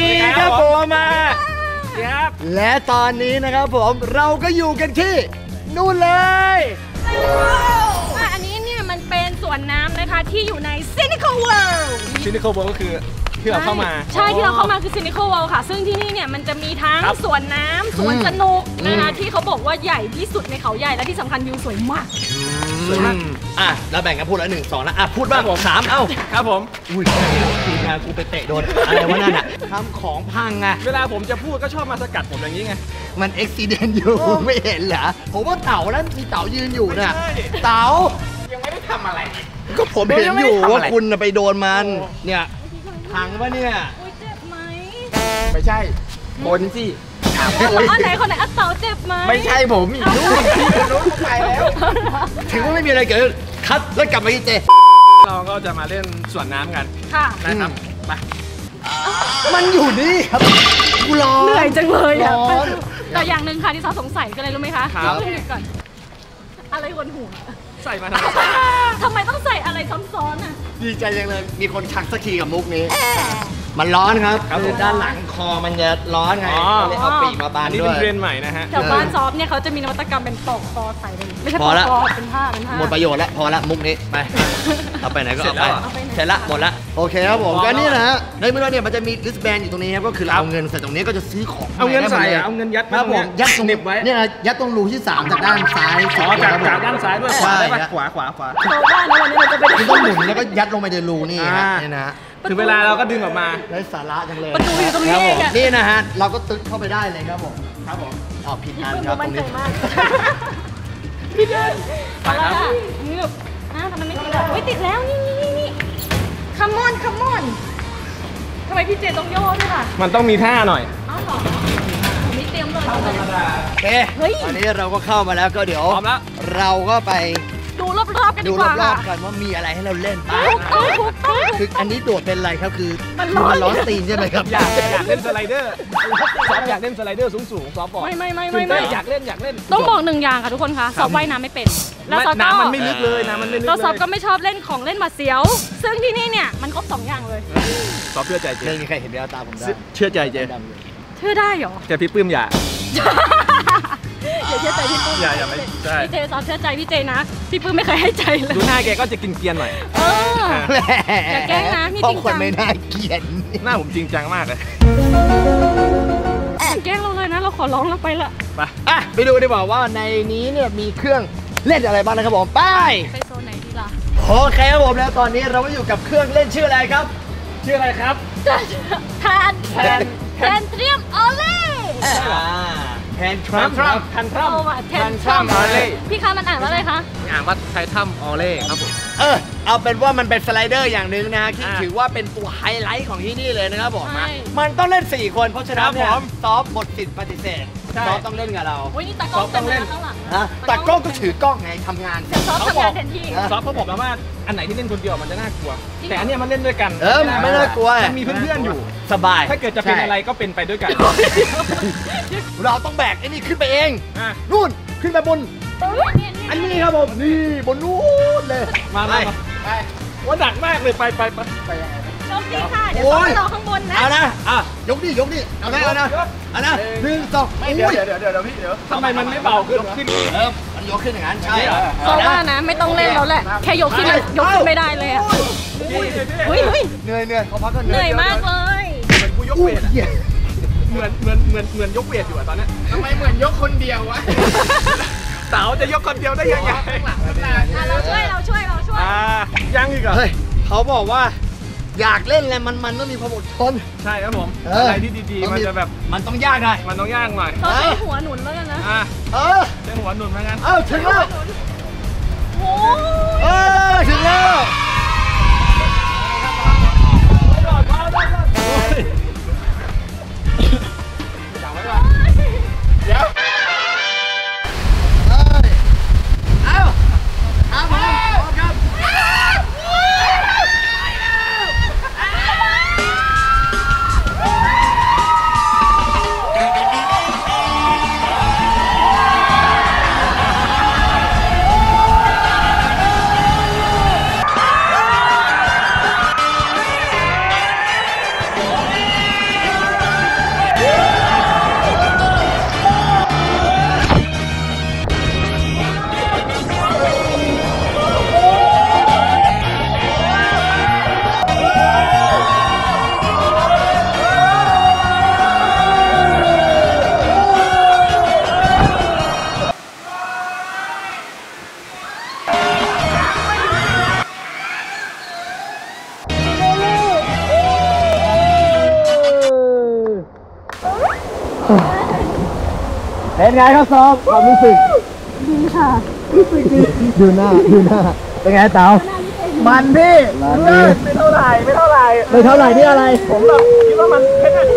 ดีครับผมมาครับและตอนนี้นะครับผมเราก็อยู่กันที่นู่นเลยอะอันนี้เนี่ยมันเป็นสวนน้ำนะคะที่อยู่ใน Cynical World ซินิโคบก็คือที่เราเข้ามา ใช่ที่เราเข้ามาคือ Cynical World ค่ะ ซึ่งที่นี่เนี่ยมันจะมีทั้งครับสวนน้ำสวนอืมสนุกนะคะอืมที่เขาบอกว่าใหญ่ที่สุดในเขาใหญ่และที่สำคัญวิวสวยมาก สวยมากอะเราแบ่งกันพูดแล้วหนึ่งสองนะอะพูดบ้างครับผมสามเอ้าครับผมอุ้ยทีมงานกูไปเตะโดนอะไรวะนั่นอะทำของพังไงเวลาผมจะพูดก็ชอบมาสกัดผมอย่างนี้ไงมันอุบิเหตุอยู่ไม่เห็นเหรอผมว่าเต่านั้นมีเต่ายืนอยู่น่ะไม่ใช่เต่ายังไม่ได้ทำอะไร ก็ผมเห็นอยู่ผมยังไม่ได้ทำอะไรว่าคุณน่ะไปโดนมันโอ้เนี่ยพังปะเนี่ยอุ้ยเจ็บไหมไม่ใช่บนสิ อันไหนคนไหนอัดเต่าเจ็บไหมไม่ใช่ผมอีกนู่นที่นู้นเขาไปแล้วถึงว่าไม่มีอะไรเกิดขึ้นคัดแล้วกลับมาที่เจเราก็จะมาเล่นสวนน้ำกันค่ะนะครับไปมันอยู่นี่ครับกูรอเหนื่อยจังเลยอะร้อนแต่อย่างหนึ่งค่ะที่ซอสสงสัยกันเลยรู้ไหมคะครับเพิ่งหยุดก่อนอะไรบนหัวใส่มาทำไมทำไมต้องใส่อะไรซ้อนๆอะดีใจจังเลยมีคนชักสักทีกับมุกนี้ มันร้อนครับครับผมคือด้านหลังคอมันจะร้อนไงอ๋อก็เลยเอาปีกมาบาอันนนี้ด้วเป็นย เทรนด์ใหม่นะฮะ แถวบ้านซอฟเนี่ยเขาจะมีนวัตกรรมเป็นปอกคอใส่ไปไม่ใช่พปออกละ คอเป็นผ้าเป็นผ้า หมดประโยชน์แล้วพอละมุกนี้ไป เอาไปไหนก็เอาไปเอาไปไหนเสร็จละหมดละ โอเคครับผมพอก็นี่นะฮะในมือเราเนี่ยมันจะมีลิสแบนอยู่ตรงนี้ครับก็คือเราเอาเงินใส่ตรงนี้ก็จะซื้อของเอาเงินใส่ได้หมดลยอะเอาเงินยัดครับผมไว้ตรงเนี้ยยัดตรงเหน็บไว้ เนี่ยนะยัดตรงรูที่สามจากด้านซ้ายอ๋อจากจากด้านซ้ายด้วยขวาได้ปะใช่ขวาขวาขวา โตว่านะวันนี้เราจะไปคุณต้องหมุนแล้วก็ยัดลงไปในรูนี่ฮะอ่านี่นะฮะ ถึงเวลาเราก็ดึงออกมาได้สาระจังเลยประตูอยู่ตรงนี้ครับผมเองอะ นี่นะฮะ เราก็ตึ๊กเข้าไปได้เลยครับผมครับผมเอาผิดพี่อันเพิ่งครับตมั่รนงใจนี้มากพี่เดินไปครับอะไรอะเงือบอ้าวทำไมไม่ติดอะไม่ติดแล้ว นี่นี่นี่นี่คัมมอนคัมมอนทำไมพี่เจต้องโย่ด้วยล่ะมันต้องมีท่าหน่อยอ้าวเหรอผมไม่เตรียมเลย โอเคเฮ้ย ตอนนี้เราก็เข้ามาแล้วก็เดี๋ยว พร้อมแล้ว เราก็ไป ดูรอบๆกันดูดีกรว่าอบค่ะๆกันว่ามีอะไรให้เราเล่นบ้างถูกต้องถูกต้องคืออันนี้โดดเป็นอะไรครับคือมันร้อนมันร้อนตีนใช่ไหมครับ อยากอยากเล่นสไลเดอร์ซอฟอยากเล่นสไลเดอร์สูงสูงๆซอฟบอกไม่ไม่ไม่ตื่นเต้นไม่ไม่อยากเล่นอยากเล่นต้องบอกหนึ่งอย่างค่ะทุกคนคะซอฟว่ายน้ำไม่เป็น แล้วซอฟก็น้ำมันไม่ลึกเลยน้ำมันไม่ลึกแล้วซอฟเลยก็ไม่ชอบเล่นของเล่นหวาดเสียว ซึ่งที่นี่เนี่ยมันครบสองอย่างเลยซอฟเชื่อใจเจ ไม่มีใครเห็นแววตาผมได้เชื่อใจเจ ดำเลยเชื่อได้เหรอ แต่พี่ปลื้มอย่าอย่า เชื่อใจพี่ปลื้มอย่าอย่าไม่ใช่พี่เจซอฟเชื่อใจพี่เจนะ พี่ปลื้มไม่เคยให้ใจเลยดูหน้าแกก็จะกินเกรียนหน่อย เอออย่าแกล้งนะนี่จริงจังคนไม่น่าเกลียดหน้าผมจริงจังมากเลยแกล้งเราเลยนะ เราขอร้องเราไปละไปอะไปดูดีกว่าว่าในนี้เนี่ยมีเครื่องเล่นอะไรบ้างนะครับผมไปไปโซนไหนดีล่ะโอเคครับผมแล้วตอนนี้เราก็อยู่กับเครื่องเล่นชื่ออะไรครับ ชื่ออะไรครับแทนแทนแทนเตรียมออเล่ แฮนทรัมครับทันทรัมเอาว่ะแทนทรัมออเล่พี่คะมันอ่านว่าอะไรคะอ่านว่าไททัมออเล่ครับผมเออเอาเป็นว่ามันเป็นสไลเดอร์อย่างหนึ่งนะที่อ่าถือว่าเป็นตัวไฮไลท์ของที่นี่เลยนะครับผมใช่นะมันต้องเล่น 4 คนเพราะฉะนั้นเนี่ยครับผมซอฟหมดสิทธิ์ปฏิเสธใช่ซอฟต้องเล่นกับเราโอ้ยนี่ตากล้องซอฟต้องเล่นต็มยะข้างหลังฮะแต่กล้องก็ถือกล้องไงทำงานเดี๋ยวซอฟทำงานแทนที่อะซอฟเขาบอกแล้วว่าอันไหนที่เล่นคนเดียวมันจะน่ากลัว แต่อันเนี้ยมันเล่นด้วยกัน เออไม่น่ากลัวมันมีเพื่อนๆอยู่สบาย ถ้าเกิดจะเป็นใช่อะไรก็เป็นไปด้วยกัน เราต้องแบกไอ้นี่ขึ้นไปเองอะ นู่นขึ้นไปบนเนี่ยอันนี้ครับผมนี่บนนู่นเลยมาไปมามาว่าหนักมากเลยไปไปไปไปลงดีค่ะ เดี๋ยวโอ้ซอฟยรอข้างบนนะ เอานะอะยกดิยกดิเอานะเอานะเอานะหนึ่งสองไม่เดี๋ยวเดี๋ยวเดี๋ยวเดี๋ยวพี่เดี๋ยวทำไมมันไม่เบาขึ้นวะเออมันยกขึ้นอย่างนั้นใช่เหรอซอฟว่านะไม่ต้องเล่นแล้วแหละ แค่ยกขึ้นมายกขึ้นไม่ได้เลยอะพี่พี่เฮ้ยเฮ้ยเหนื่อยเหนื่อยเขาพักกันเหนื่อยมากเลยเหมือนกูยกอู้เวทอะ เหี้ยเหมือนเหมือนเหมือนเหมือนยกเวทอยู่อะตอนเนี้ยทำไมเหมือนยกคนเดียววะสาวจะยกคนเดียวได้ยังไงอะเราช่วยเราช่วยเราช่วยอ่ายังอีกเหรอเฮ้ยเขาบอกว่าอยากเล่นอะไรมันมันต้องมีความอดทน ใช่ครับผมเอออ อะไรที่ดีๆมันจะแบบมันต้องยากหน่อยมันต้องยากหน่อยเราใช้หัวหนุนแล้วกันนะอะเออใช้หัวหนุนเหมือนกัน เอ้าถึงแล้วโอ้ยเออถึงแล้ว เป็นไงครับซ้อมความรู้สึกดีค่ะดูหน้าดูหน้าเป็นไงเต๋ามันพี่มันดิเลิศไม่เท่าไหร่ไม่เท่าไหร่ไม่เท่าไหร่นี่อะไร ผมแบบคิดว่ามันแค่นั้น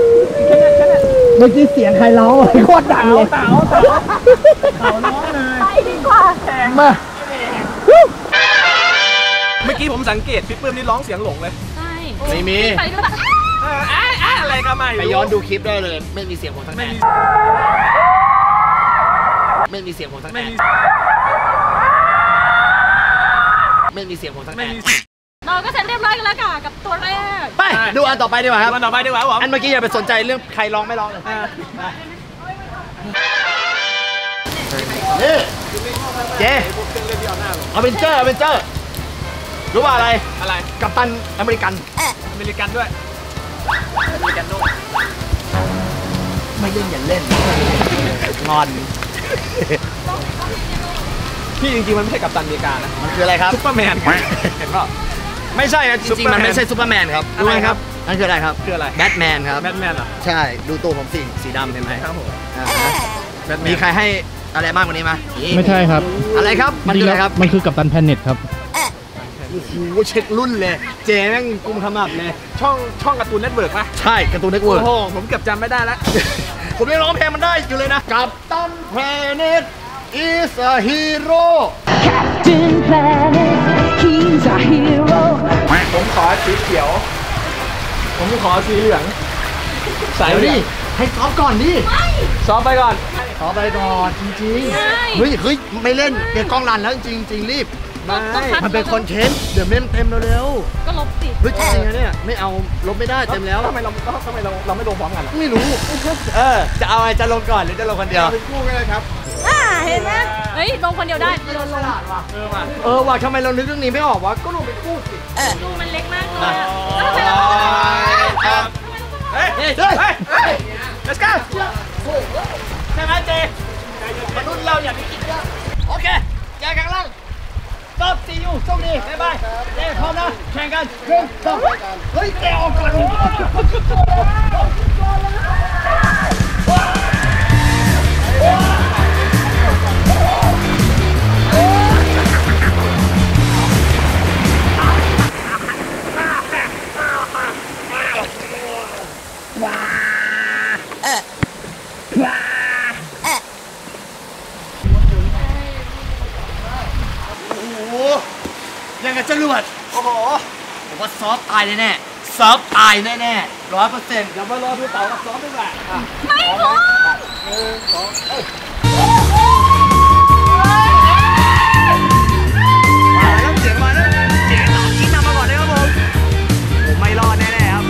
แค่นั้นแค่นั้นเมื่อกี้เสียงใครร้องโคตรดังเลยเต๋าเต๋าเต๋าน้องเลยไปดีกว่ามาเมื่อกี้ผมสังเกตพี่ปื้มนี่ร้องเสียงหลงเลยใช่ไม่มีไปด้วยแบบเอออ้าอ้าอะไรก็ไม่รู้ไปย้อนดูคลิปได้เลย ไม่มีเสียงผมทั้งไม่แนมี ไม่มีเสียงผมทั้งแนไม่มีไม่มีเสียงผมทั้งแนไม่มีเราก็เสร็จเรียบร้อยกันแล้วค่ะกับตัวแรก ไป ดูอันต่อไปดีกว่าครับ อันต่อไปดีกว่าครับผมอันเมื่อกี้อย่าไปสนใจเรื่องใครร้องไม่ร้องเลยเออนี่เจอเวนเจอร์อเวนเจอร์รู้ว่าอะไร อะไร กัปตันอเมริกัน อเมริกันด้วย อเมริกันด้วยไม่เล่นอย่าเล่นงอน พี่จริงๆมันไม่ใช่กัปตันอเมริกานะมันคืออะไรครับซุปเปอร์แมนเห็นเปล่าไม่ใช่นะจริงๆมันไม่ใช่ซูเปอร์แมนครับอะไรครับ นั่นคืออะไรครับคืออะไรแบทแมนครับแบทแมนเหรอใช่ดูตัวผมสีสีดำเห็นไหมครับผมอ่าฮะแบทแมนมีใครให้อะไรมากกว่านี้ไหมไม่ใช่ครับ อะไรครับมันคืออะไรครับมันคือกัปตันแพลนเน็ตครับโอ้โหเช็ครุ่นเลยเจแม่งกุมขมับเลยช่องช่องการ์ตูนเน็ตเวิร์กปะใช่การ์ตูนเน็ตเวิร์กโอ้โหผมเกือบจำไม่ได้แล้ว ผมยังร้องเพลงมันได้อยู่เลยนะ Captain Planet is a hero Captain Planet, he's a hero. ผมขอสีเขียว ผมขอสีเหลืองสายเดี๋ยวเหลืดิองให้ซ้อมก่อนดิซ้อมไปก่อนซ้อมไปก่อนจริงใช่ๆเฮ้ยเฮ้ยไม่เล่นเปลี่ยนกล้องรันแล้วจริงๆจริงรีบ ต้องต้องคัด มันเป็นคอนเทนต์เดี๋ยวเมมเต็มเร็วก็ลบสิๆเฮ้ยจริงๆนะเนี่ยไม่เอาลบไม่ได้เต็มแล้ว ทำไมเราทำไมเราเราไม่ลงพร้อมกันอะไม่รู้เออ จะเอาอะไรจะลงก่อนหรือจะลงคนเดียว เป็นคู่กันเลยครับอ่าเห็นไหมเฮ้ยลงคนเดียวได้โดนลงเออมาเออว่ะทำไมเรานึกเรื่องนี้ไม่ออกวะก็ลงเป็นคู่สิดูมันเล็กมากเลยอะแล้วทำไมเราต้องครับเฮ้ย เฮ้ย เฮ้ย let's go ใช่ไหมเจมนุษย์เราอย่ามีกินเยอะโอเคแยกกันล่าง ตบซีอูโชคดี บ๊ายบายเจพร้อมนะ แข่งกันหนึ่งสองเฮ้ยเจออกก่อนาซอฟต์ตายแน่ๆซอฟตายแน่ๆร้อยเปอร์เซ็นต์เดี๋ยวมารอดูเต่ากับซ้อมดีกว่าอะไม่ลงมาแล้วเสียงมาแล้วเสียงต่อคิดนำมาก่อนเลยครับผมผมไม่รอดแน่ๆครับ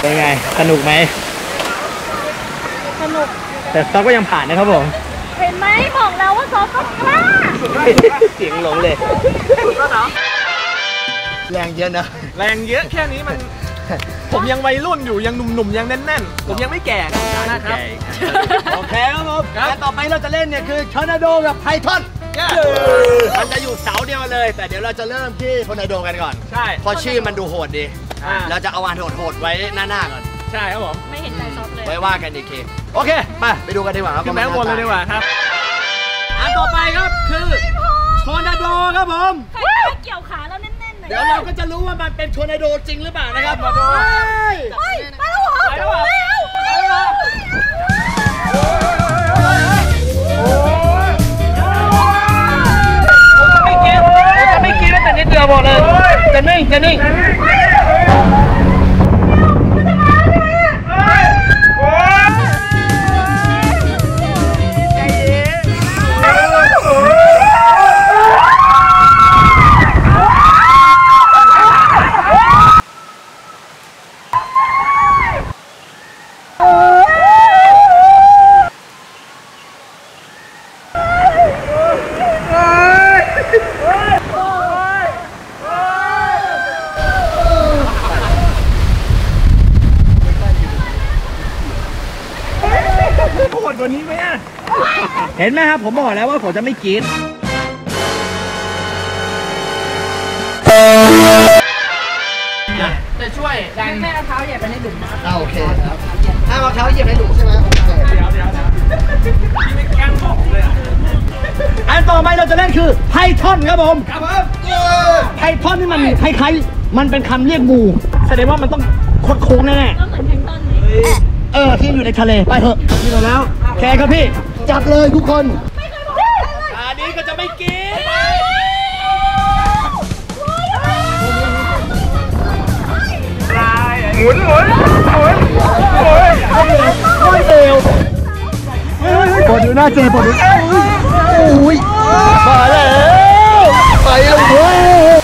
เป็นไง สนุกไหม แต่ซอฟก็ยังผ่านนะครับผมเห็นไหมบอกแล้วว่าซอฟก็กล้าเสียงหลงเลยแรงเยอะนะแรงเยอะแค่นี้มัน ผมยังวัยรุ่นอยู่ยังหนุ่มๆยังแน่นๆ ผมยังไม่แก่นะครับโอเคครับผมและต่อไปเราจะเล่นเนี่ยคือทอร์นาโดกับไพทอนเย้มันจะอยู่เสาเดียวกันเลย แต่เดี๋ยวเราจะเริ่มที่ทอร์นาโดกันก่อน ใช่เพราะชื่อมันดูโหดดีอ่าเราจะเอาอันโหดๆไว้หน้าๆก่อน ใช่ครับผม ไม่เห็นใจซอฟเลยไว้ว่ากันอีกทีโอเคไปไปดูกันดีกว่าครับขึ้นข้างบนเลยดีกว่าครับอันต่อไปครับคือทอร์นาโดครับผมใครไม่เกี่ยวขาแล้วแน่นๆหน่อยเดี๋ยวเราก็จะรู้ว่ามันเป็นทอร์นาโดจริงหรือเปล่านะครับทอร์นาโดเฮ้ยไปแล้วเหรอไปแล้วเหรอไปแล้วไปแล้วไม่กินจะไม่กินแต่นิดเดียวบอกเลยจะนิ่งจะนิ่ง ว่านี้ไหมอะเห็นไหมครับผมบอกแล้วว่าผมจะไม่กินจะช่วยดันอ่าโอเคครับห้ามเอาเท้าเหยียบในหลุมใช่ไหมโอเคเดี๋ยวเดี๋ยวเดี๋ยวนี่ไม่แกล้งบอกเลยอะอันต่อไปเราจะเล่นคือไพทอนครับผมครับผมไพทอนนี่มันคล้ายๆมันเป็นคำเรียกงูแสดงว่ามันต้องโคดโค้งแน่ก็เหมือนแพงต้นเลยๆเออที่อยู่ในทะเลไปเถอะที่เราแล้ว โอเคครับพี่ จับเลยทุกคน อันนี้ก็จะไม่กิน หมุนหมุนหมุนหมุนโอ้ยเอวปวดดูหน้าเจปวดดูโอ้ยมาแล้ว ไปแล้วเว้ย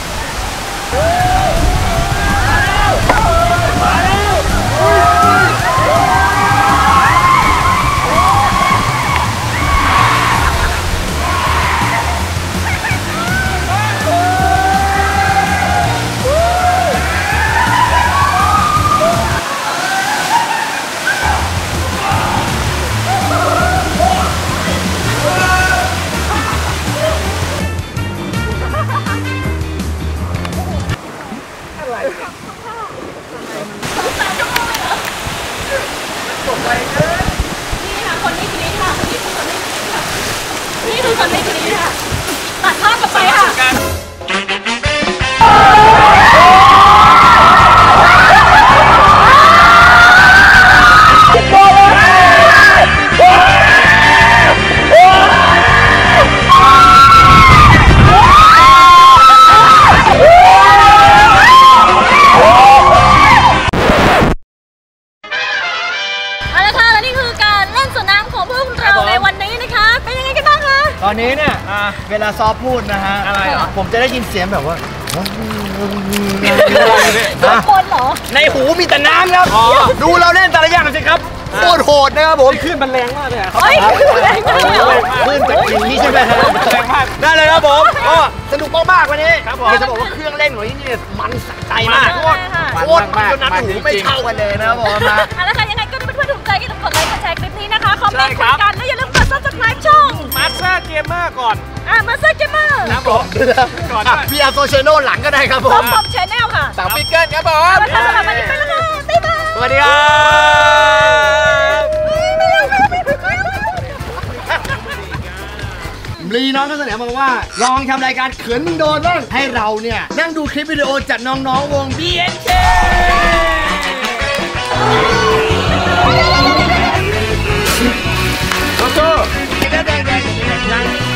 ตอนนี้เนี่ยเวลาซอฟพูดนะฮะอะไรเหรอ ผมจะได้ยินเสียงแบบว่าสวดมนต์เหรอ ในหูมีแต่น้ำครับดูเราเล่นแต่ละอย่างสิครับโคตรโหดนะครับผมขึ้นมันแรงมากเลยอะเฮ้ยแรงมากเลยเหรอ ขึ้นจากนี้ใช่ไหมฮะแรงมากได้เลยครับผมก็สนุกมากๆวันนี้ครับผม เดี๋ยวจะบอกว่าเครื่องเล่นของที่นี่เนี่ยมันสะใจมากได้ค่ะโคตรมันจนน้ำหูไม่เท่ากันเลยนะครับผมนะ เอาละค่ะยังไงก็ถ้าเพื่อนๆถูกใจก็ต้องกดไลค์กดแชร์คลิปนี้นะคะ คอมเมนต์ใช่คคุยกันแล้วอย่าลืมกด subscribe ช่องมาสเตอร์เกมเมอร์ก่อน อะมาเซอร์เกมเมอร์นะผมก่อนด้วยพี่อาโซเชโนหลังก็ได้ครับผพร้อมมผมชแนลค่ะสามปิกเกิลครับผมเอาละค่ะสำหรับวันนี้ไปแล้วค่ะบ๊ายบายสวัสดีครับลีน้องก็เสนอมาว่า ลองทำรายการเขินมึงโดนบ้างให้เราเนี่ย นั่งดูคลิปวิดีโอจากน้องๆวง BNK 加油